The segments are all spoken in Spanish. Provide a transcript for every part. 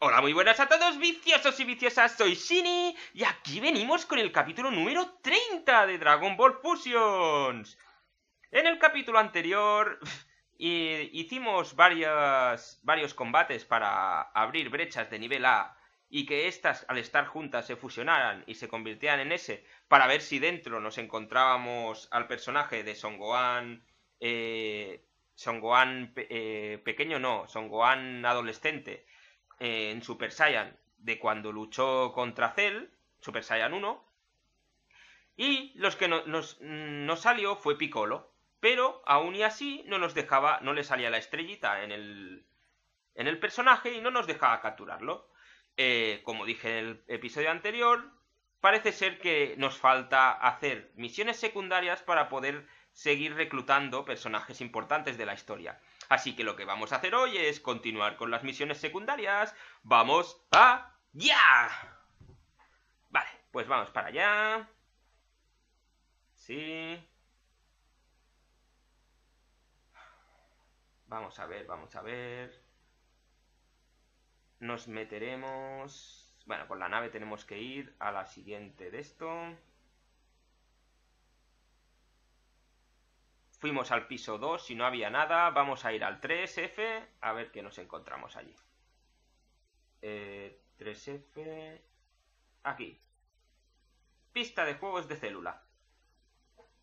Hola, muy buenas a todos, viciosos y viciosas, soy Shini y aquí venimos con el capítulo número 30 de Dragon Ball Fusions. En el capítulo anterior hicimos varios combates para abrir brechas de nivel A y que éstas al estar juntas se fusionaran y se convirtieran en S para ver si dentro nos encontrábamos al personaje de Son Gohan, eh, Son Gohan eh, pequeño no, Son Gohan adolescente en Super Saiyan de cuando luchó contra Cell, Super Saiyan 1. Y los que no, nos, salió fue Piccolo. Pero aún y así no nos dejaba, no le salía la estrellita en el, en el personaje y no nos dejaba capturarlo. Eh, como dije en el episodio anterior, parece ser que nos falta hacer misiones secundarias para poder seguir reclutando personajes importantes de la historia. Así que lo que vamos a hacer hoy es continuar con las misiones secundarias. ¡Vamos a ya! Vale, pues vamos para allá. Sí. Vamos a ver, vamos a ver. Nos meteremos... Bueno, con la nave tenemos que ir a la siguiente de esto. Fuimos al piso 2, y no había nada, vamos a ir al 3F, a ver qué nos encontramos allí. 3F... Eh, aquí. Pista de juegos de célula.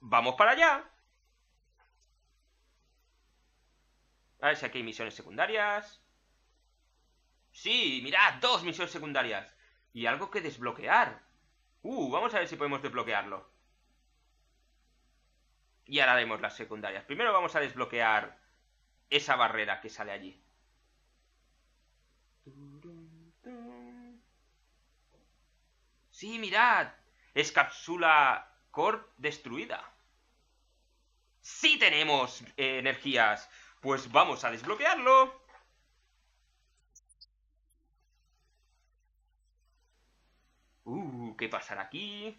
¡Vamos para allá! A ver si aquí hay misiones secundarias. Sí, mirad, dos misiones secundarias. Y algo que desbloquear. Uh, vamos a ver si podemos desbloquearlo. Y ahora haremos las secundarias. Primero vamos a desbloquear esa barrera que sale allí. Sí, mirad. Es cápsula Corp destruida. Sí tenemos eh, energías. Pues vamos a desbloquearlo. Uh, ¿qué pasará aquí?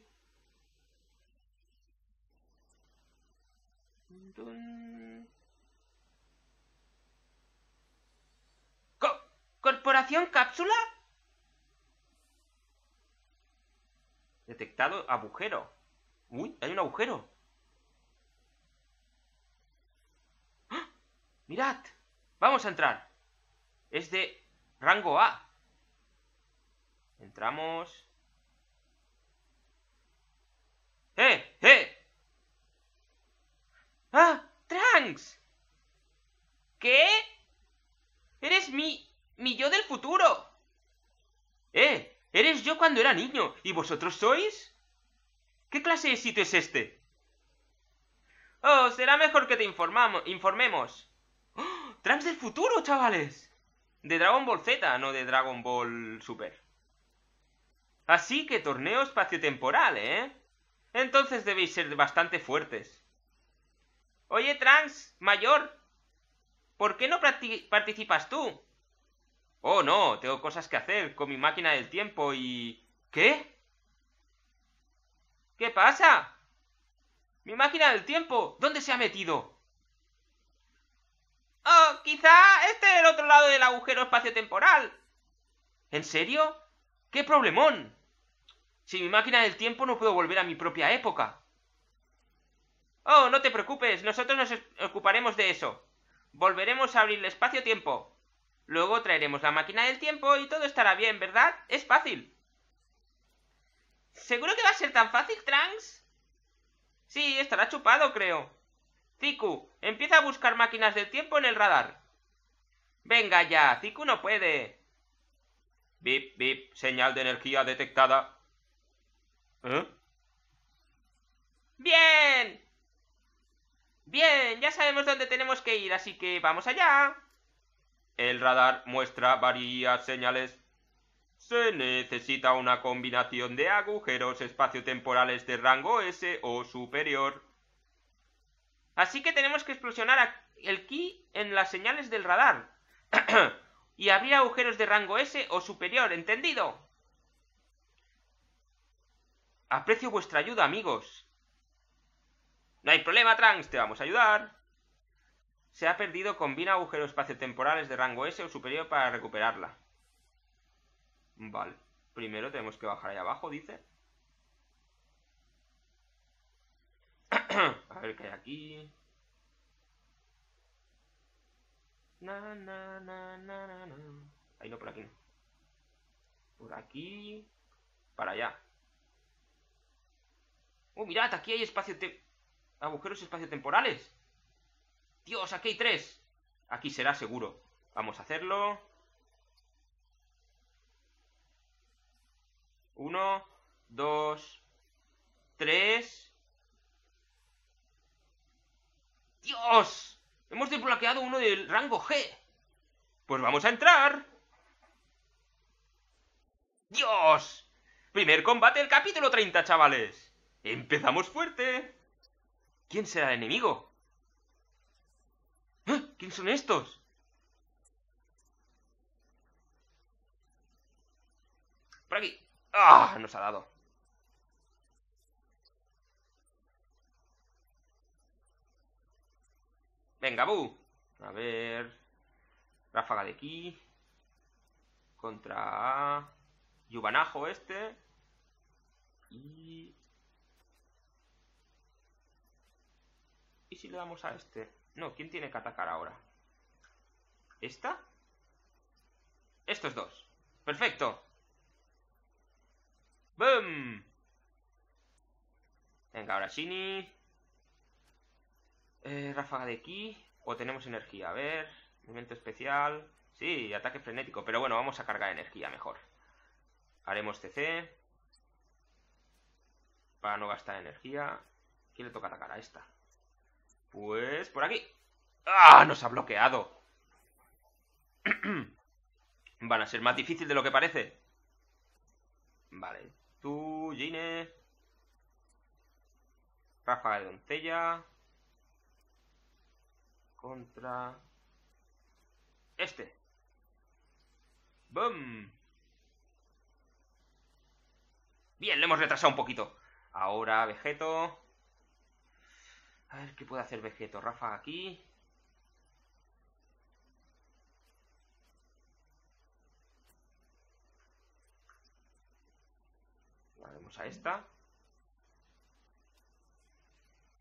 ¿Corporación Cápsula? Detectado agujero. Uy, hay un agujero. ¡Ah! Mirad, vamos a entrar. Es de rango A. Entramos. ¡Eh! ¡Ah! ¡Trunks! ¿Qué? Eres mi... mi yo del futuro. ¡Eh! Eres yo cuando era niño. ¿Y vosotros sois? ¿Qué clase de sitio es este? Oh, será mejor que te informamos, informemos. ¡Oh! ¡Trunks del futuro, chavales! De Dragon Ball Z, no de Dragon Ball Super. Así que torneo espaciotemporal, ¿eh? Entonces debéis ser bastante fuertes. Oye, Trunks, mayor, ¿por qué no participas tú? Oh, no, tengo cosas que hacer con mi máquina del tiempo y... ¿Qué? ¿Qué pasa? Mi máquina del tiempo, ¿dónde se ha metido? Oh, quizá este es el otro lado del agujero espaciotemporal. ¿En serio? ¡Qué problemón! Si mi máquina del tiempo no puedo volver a mi propia época. Oh, no te preocupes, nosotros nos ocuparemos de eso. Volveremos a abrir el espacio-tiempo. Luego traeremos la máquina del tiempo y todo estará bien, ¿verdad? Es fácil. ¿Seguro que va a ser tan fácil, Trunks? Sí, estará chupado, creo. Ziku, empieza a buscar máquinas del tiempo en el radar. Venga ya, Ziku no puede. Bip, bip, señal de energía detectada. ¿Eh? ¡Bien! Bien, ya sabemos dónde tenemos que ir, así que vamos allá. El radar muestra varias señales. Se necesita una combinación de agujeros espaciotemporales de rango S o superior. Así que tenemos que explosionar el ki en las señales del radar. y abrir agujeros de rango S o superior, ¿entendido? Aprecio vuestra ayuda, amigos. No hay problema, Trunks, te vamos a ayudar. Se ha perdido, combina agujeros espaciotemporales de rango S o superior para recuperarla. Vale. Primero tenemos que bajar ahí abajo, dice. A ver qué hay aquí. Na. Ahí no, por aquí no. Por aquí. Para allá. ¡Oh, mirad! Aquí hay espacio... Agujeros espacio-temporales. Dios, aquí hay tres. Aquí será seguro. Vamos a hacerlo. Uno, dos, tres. ¡Dios! Hemos desbloqueado uno del rango G. Pues vamos a entrar. ¡Dios! Primer combate del capítulo 30, chavales. Empezamos fuerte. ¿Quién será el enemigo? ¿Eh? ¿Quién son estos? Por aquí. ¡Ah! Nos ha dado. Venga, Bu. A ver. Ráfaga de aquí. Contra Yubanajo este. Y... ¿Y si le damos a este? No, ¿quién tiene que atacar ahora? ¿Esta? Estos dos. Perfecto. ¡Bum! Venga, ahora Shini. Eh, ráfaga de aquí. O tenemos energía. A ver. Movimiento especial. Sí, ataque frenético. Pero bueno, vamos a cargar energía mejor. Haremos CC. Para no gastar energía. ¿Quién le toca atacar a esta? Pues por aquí. ¡Ah! Nos ha bloqueado. Van a ser más difícil de lo que parece. Vale. Tú, Gine. Ráfaga de doncella. Contra... Este. ¡Bum! Bien, le hemos retrasado un poquito. Ahora, Vegeto. A ver qué puede hacer Vegeto. Rafa aquí. Vamos a esta.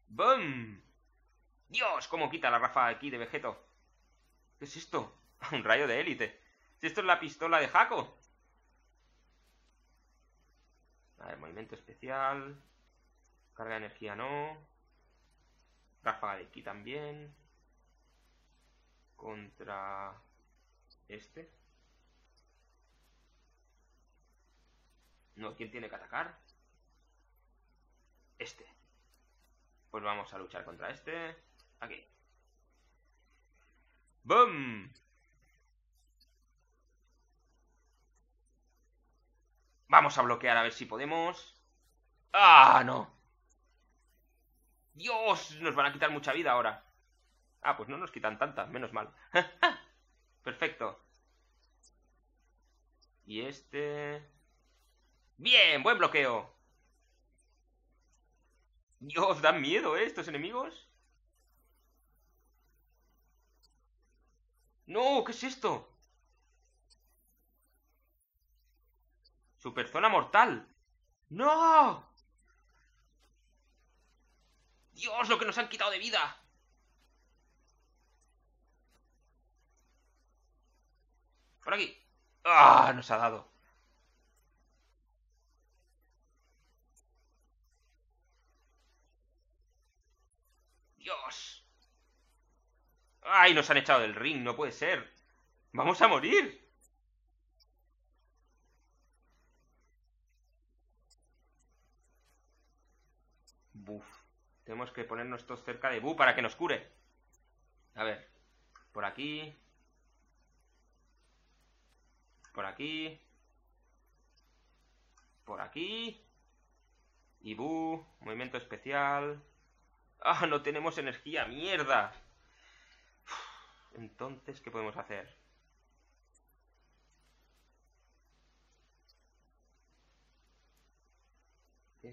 ¡Bum! ¡Dios! ¿Cómo quita la Rafa aquí de Vegeto? ¿Qué es esto? Un rayo de élite. Si esto es la pistola de Jaco. A ver, movimiento especial. Carga de energía no. Ráfaga de aquí también. Contra este. No, ¿quién tiene que atacar? Este. Pues vamos a luchar contra este. Aquí. ¡Bum! Vamos a bloquear a ver si podemos. ¡Ah, no! ¡Dios! Nos van a quitar mucha vida ahora. Ah, pues no nos quitan tanta, menos mal. Perfecto. Y este... ¡Bien! ¡Buen bloqueo! Dios, dan miedo, ¿eh? Estos enemigos. ¡No! ¿Qué es esto? Superzona mortal. ¡No! ¡Dios, lo que nos han quitado de vida! Por aquí. ¡Ah! Nos ha dado. ¡Dios! ¡Ay! Nos han echado del ring, no puede ser. ¡Vamos a morir! Buf. Tenemos que ponernos todos cerca de Bu para que nos cure. A ver. Por aquí. Por aquí. Por aquí. Y Bu. Movimiento especial. ¡Ah! No tenemos energía. ¡Mierda! Entonces, ¿qué podemos hacer?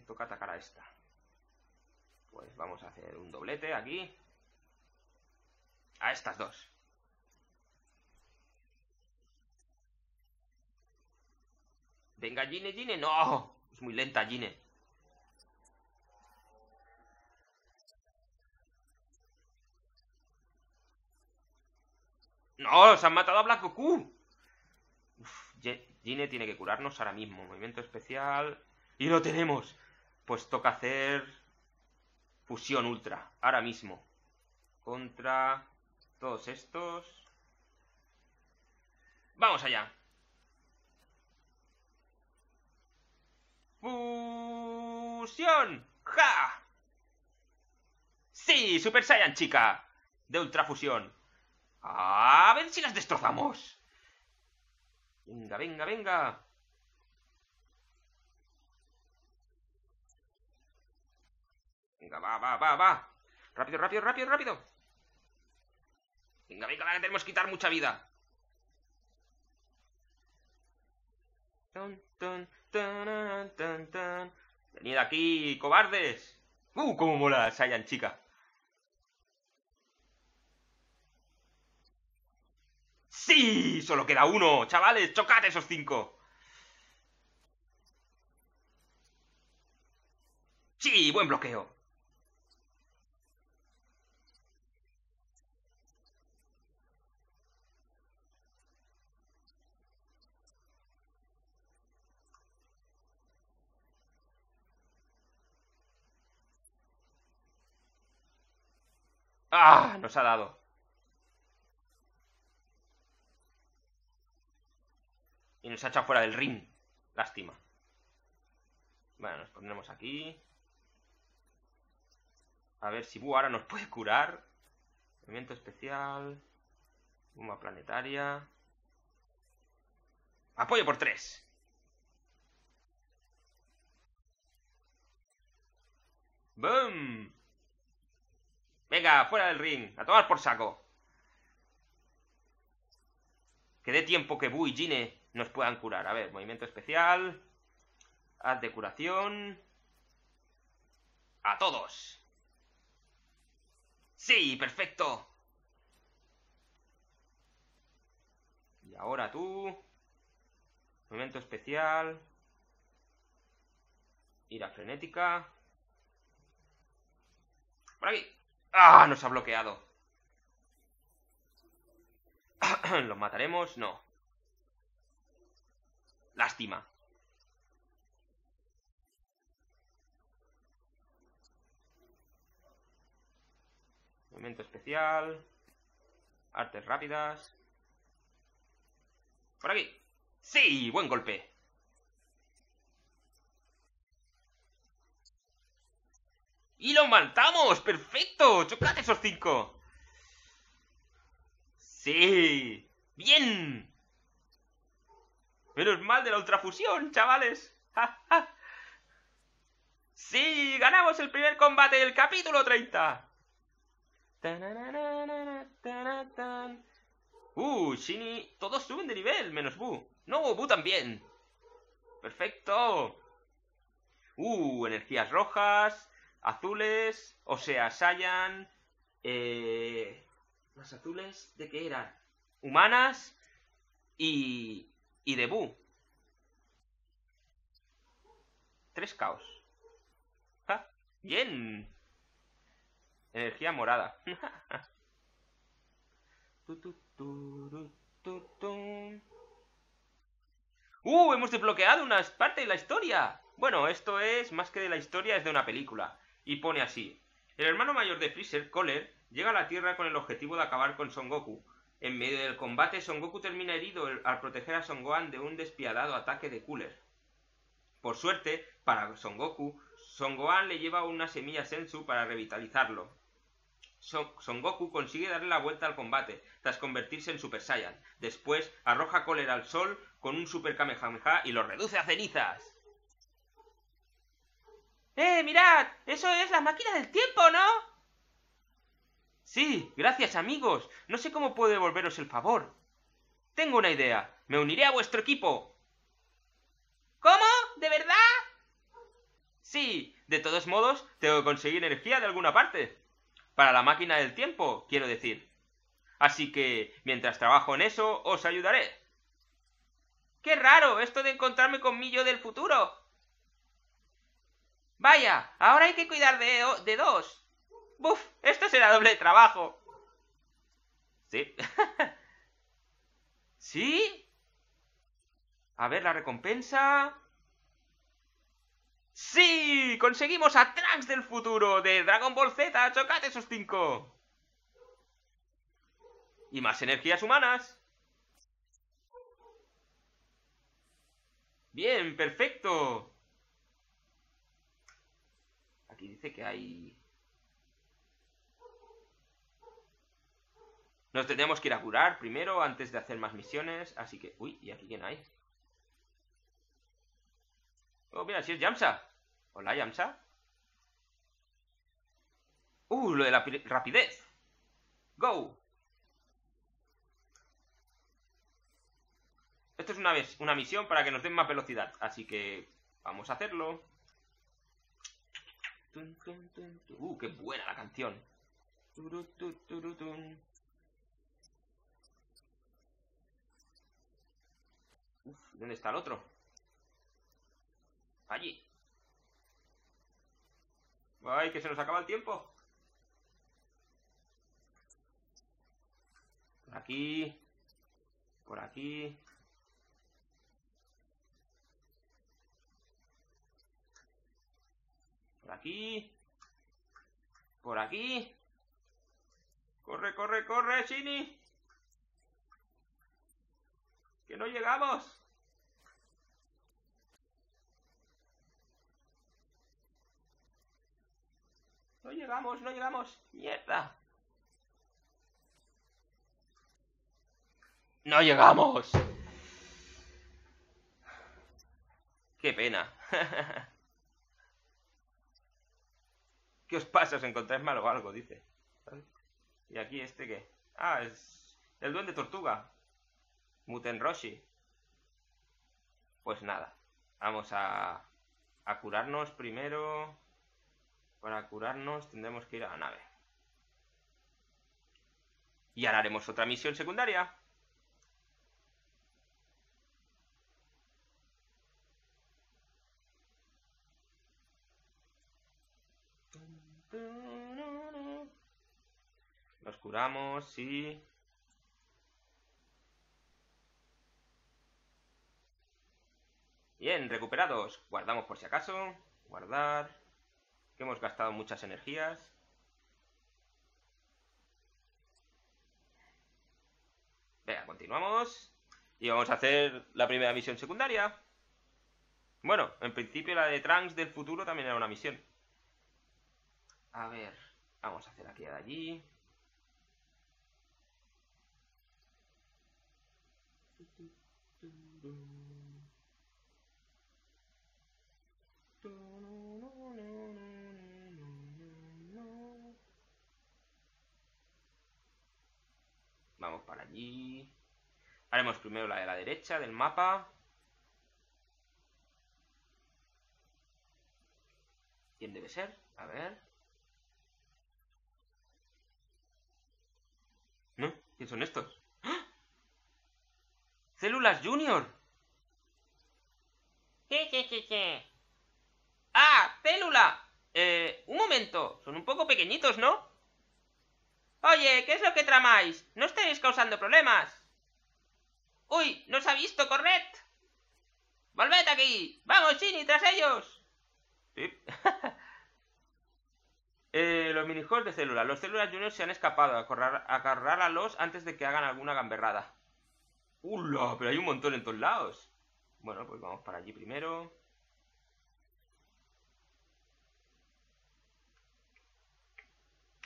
Toca atacar a esta. Pues vamos a hacer un doblete aquí. A estas dos. Venga, Gine, Gine. No. Es muy lenta, Gine. ¡No! ¡Se han matado a Black Goku! Uf, Gine tiene que curarnos ahora mismo. Movimiento especial. ¡Y lo tenemos! Pues toca hacer... Fusión Ultra. Ahora mismo. Contra... Todos estos. Vamos allá. ¡Fusión! ¡Ja! ¡Sí! ¡Super Saiyan, chica! De Ultra Fusión. A ver si las destrozamos. Venga, venga, venga. Va, va, va, va. Rápido, rápido, rápido, rápido. Venga, venga, venga, tenemos que quitar mucha vida. Venid aquí, cobardes. Uh, cómo mola Saiyan, chica. ¡Sí! Solo queda uno. Chavales, chocad esos cinco. Sí, buen bloqueo. ¡Ah! Nos ha dado. Y nos ha echado fuera del ring. Lástima. Bueno, nos pondremos aquí. A ver si Bu ahora nos puede curar. Movimiento especial. Bomba planetaria. Apoyo por tres. ¡Boom! Venga, fuera del ring. A tomar por saco. Que dé tiempo que Bu y Gine nos puedan curar. A ver, movimiento especial. Haz de curación. A todos. Sí, perfecto. Y ahora tú. Movimiento especial. Ira frenética. Por aquí. ¡Ah! Nos ha bloqueado. ¿Los mataremos? No. Lástima. Movimiento especial. Artes rápidas. Por aquí. ¡Sí! ¡Buen golpe! ¡Y lo matamos! ¡Perfecto! ¡Chocate esos cinco! ¡Sí! ¡Bien! Menos mal de la ultrafusión, chavales. ¡Sí! ¡Ganamos el primer combate del capítulo 30! Uh, Shini, todos suben de nivel, menos Bu. No, Bu también. Perfecto. Uh, energías rojas, azules, o sea, Saiyan. Eh, ¿Las azules de qué eran? Humanas y, y de Bu. Tres caos. Bien. Energía morada. ¡Uh! Hemos desbloqueado una parte de la historia. Bueno, esto es, más que de la historia, es de una película. Y pone así. El hermano mayor de Freezer, Kohler, llega a la Tierra con el objetivo de acabar con Son Goku. En medio del combate, Son Goku termina herido al proteger a Son Gohan de un despiadado ataque de Cooler. Por suerte, para Son Goku, Son Gohan le lleva una semilla Sensu para revitalizarlo. Son, Goku consigue darle la vuelta al combate, tras convertirse en Super Saiyan. Después arroja cólera al sol con un Super Kamehameha y lo reduce a cenizas. ¡Eh, mirad! Eso es la máquina del tiempo, ¿no? Sí, gracias amigos. No sé cómo puedo devolveros el favor. Tengo una idea. Me uniré a vuestro equipo. ¿Cómo? ¿De verdad? Sí, de todos modos, tengo que conseguir energía de alguna parte. Para la máquina del tiempo, quiero decir. Así que, mientras trabajo en eso, os ayudaré. ¡Qué raro esto de encontrarme con mi yo del futuro! Vaya, ahora hay que cuidar de, de dos. ¡Buf! Esto será doble trabajo. Sí. ¿Sí? A ver la recompensa. ¡Sí! ¡Conseguimos a Trunks del futuro de Dragon Ball Z! ¡Chocate esos cinco! Y más energías humanas. Bien, perfecto. Aquí dice que hay... Nos tenemos que ir a curar primero antes de hacer más misiones. Así que... Uy, ¿y aquí quién hay? Oh, mira, si es Yamsa. Hola, Yamsa. Uh, lo de la rapidez. Go. Esto es una, una misión para que nos den más velocidad. Así que vamos a hacerlo. Uh, qué buena la canción. Uf, ¿dónde está el otro? Allí. ¡Ay, que se nos acaba el tiempo! Por aquí. Por aquí. Aquí. Por aquí. Corre, corre, corre, Shini. Que no llegamos. No llegamos, no llegamos. Mierda. No llegamos. Qué pena. ¿Qué os pasa? ¿Os encontráis mal o algo? Dice. ¿Y aquí este qué? Ah, es el duende tortuga. Muten Roshi. Pues nada. Vamos a, a curarnos primero. Para curarnos tendremos que ir a la nave. Y ahora haremos otra misión secundaria. Nos curamos, sí. Bien, recuperados. Guardamos por si acaso. Guardar hemos gastado muchas energías. Venga, continuamos. Y vamos a hacer la primera misión secundaria. Bueno, en principio la de Trunks del futuro también era una misión. A ver, vamos a hacer aquí de allí. Vamos para allí. Haremos primero la de la derecha del mapa. ¿Quién debe ser? A ver. ¿No? ¿Quién son estos? ¡Células Junior! ¿Qué, qué, qué, qué? ¡Ah! ¡Célula! Eh, un momento. Son un poco pequeñitos, ¿no? Oye, ¿qué es lo que tramáis? No estáis causando problemas. ¡Uy! ¡Nos ha visto! ¡Corred! ¡Volved aquí! ¡Vamos, Chini, tras ellos! Sí. eh, los minijuegos de células. Los células juniors se han escapado. a los antes de que hagan alguna gamberrada. ¡Hula! Pero hay un montón en todos lados. Bueno, pues vamos para allí primero.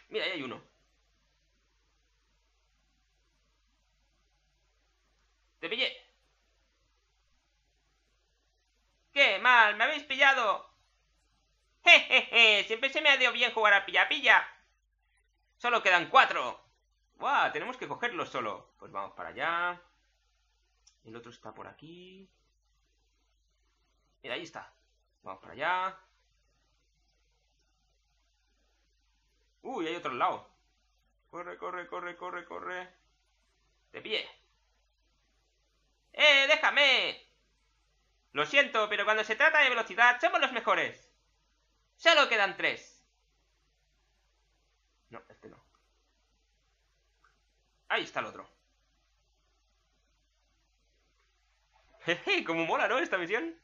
Mira, ahí hay uno. ¡Te pillé! ¿Qué? Mal, me habéis pillado. Jejeje, siempre se me ha dado bien jugar a pilla-pilla. Solo quedan cuatro. ¡Guau! Tenemos que cogerlos solo. Pues vamos para allá. El otro está por aquí. Mira, ahí está. Vamos para allá. Uy, hay otro lado. Corre, corre, corre, corre, corre. Te pillé. ¡Eh, déjame! Lo siento, pero cuando se trata de velocidad, somos los mejores. Solo quedan tres. No, este no. Ahí está el otro. Jeje, como mola, ¿no? Esta misión.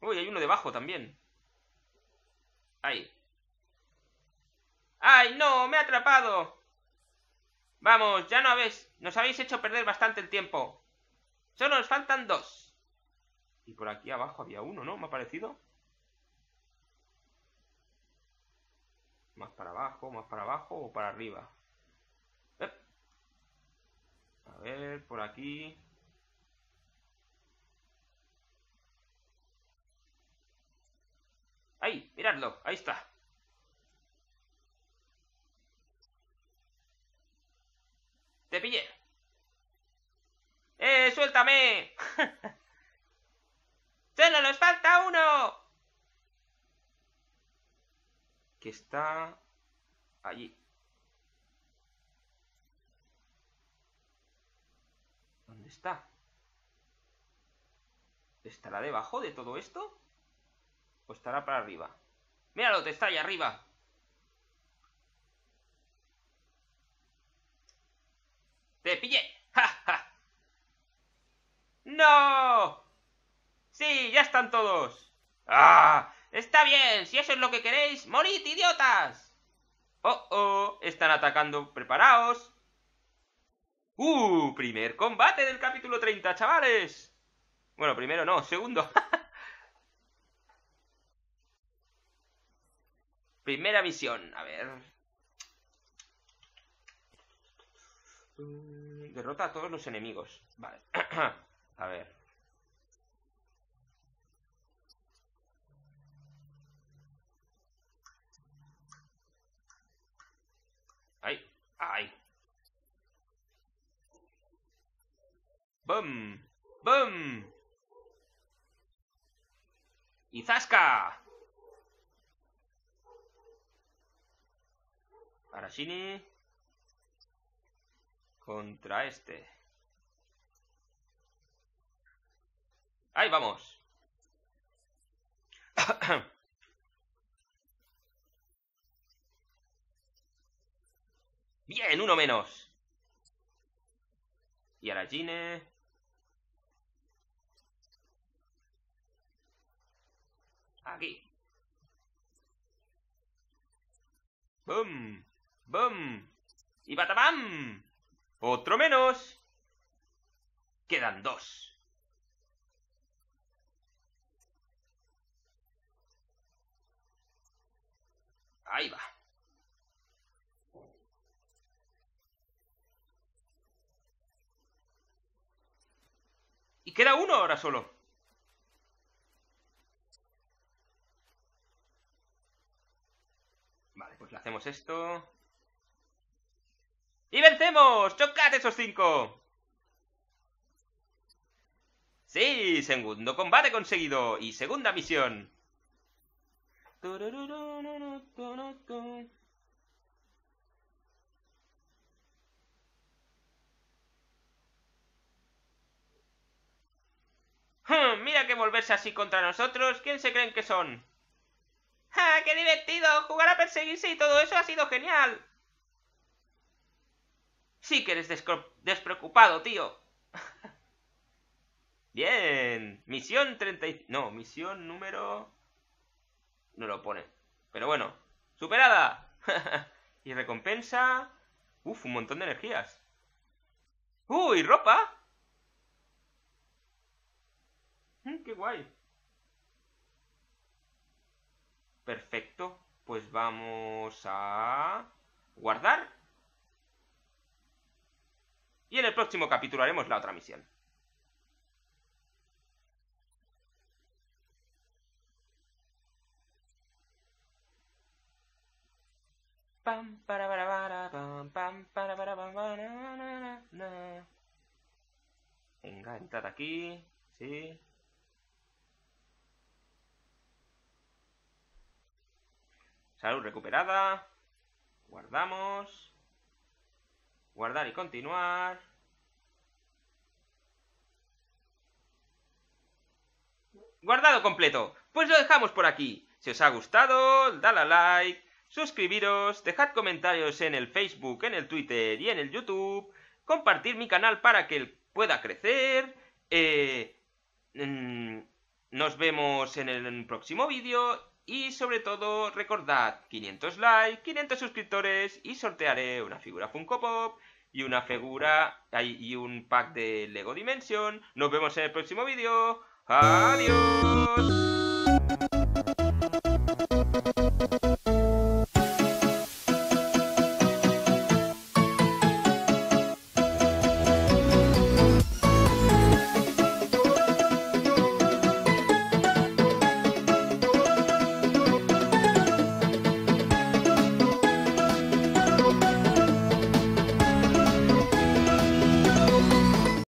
Uy, hay uno debajo también. Ahí. ¡Ay, no! ¡Me ha atrapado! Vamos, ya no habéis... Nos habéis hecho perder bastante el tiempo. Solo nos faltan dos. Y por aquí abajo había uno, ¿no? ¿Me ha parecido? Más para abajo, más para abajo o para arriba. Eh. A ver, por aquí. ¡Ahí! ¡Miradlo! Ahí está. ¡Te pillé! ¡Eh, suéltame! ¡Solo nos falta uno! Que está allí. ¿Dónde está? ¿Estará debajo de todo esto? ¿O estará para arriba? ¡Míralo! ¡Te está ahí arriba! ¡Te pillé! ¡Ja, ja! ¡No! ¡Sí! ¡Ya están todos! ¡Ah! Está bien, si eso es lo que queréis, ¡morid, idiotas! ¡Oh, oh! Están atacando, preparaos. ¡Uh! Primer combate del capítulo 30, chavales. Bueno, primero no, segundo. Primera misión, a ver. Derrota a todos los enemigos. Vale. a ver. ¡Bum! ¡Bum! ¡Y zasca! Arashini contra este. ¡Ahí vamos! Bien, uno menos. Y Arashine... Aquí. ¡Bum! ¡Bum! ¡Y batabam! ¡Otro menos! Quedan dos. Ahí va. Y queda uno ahora solo. Hacemos esto. ¡Y vencemos! ¡Chocad esos cinco! Sí, segundo combate conseguido y segunda misión. Hmm, mira que volverse así contra nosotros. ¿Quién se creen que son? ¡Ja, qué divertido! Jugar a perseguirse y todo eso ha sido genial. Sí que eres despreocupado, tío. Bien. Misión 30... No, misión número... No lo pone. Pero bueno. ¡Superada! y recompensa... Uf, un montón de energías. ¡Uy, ropa! Mm, ¡Qué guay! Perfecto. Pues vamos a... Guardar y en el próximo capítulo haremos la otra misión. Pam para para para pam para para Venga, entrad aquí. Sí. Salud recuperada. Guardamos. Guardar y continuar. Guardado completo. Pues lo dejamos por aquí. Si os ha gustado, dale a like, suscribiros, dejad comentarios en el Facebook, en el Twitter y en el YouTube, compartir mi canal para que él pueda crecer. Eh, mm, nos vemos en el próximo vídeo y sobre todo recordad 500 likes, 500 suscriptores y sortearé una figura Funko Pop y una figura y un pack de Lego Dimension. Nos vemos en el próximo vídeo. Adiós.